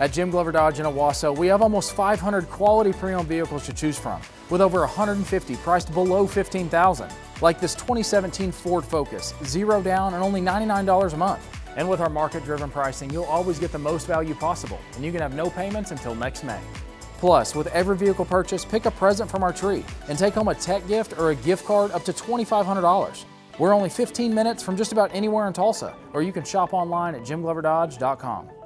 At Jim Glover Dodge in Owasso, we have almost 500 quality pre-owned vehicles to choose from, with over 150 priced below 15000 like this 2017 Ford Focus, zero down and only $99 a month. And with our market-driven pricing, you'll always get the most value possible, and you can have no payments until next May. Plus, with every vehicle purchase, pick a present from our tree and take home a tech gift or a gift card up to $2,500. We're only 15 minutes from just about anywhere in Tulsa, or you can shop online at jimgloverdodge.com.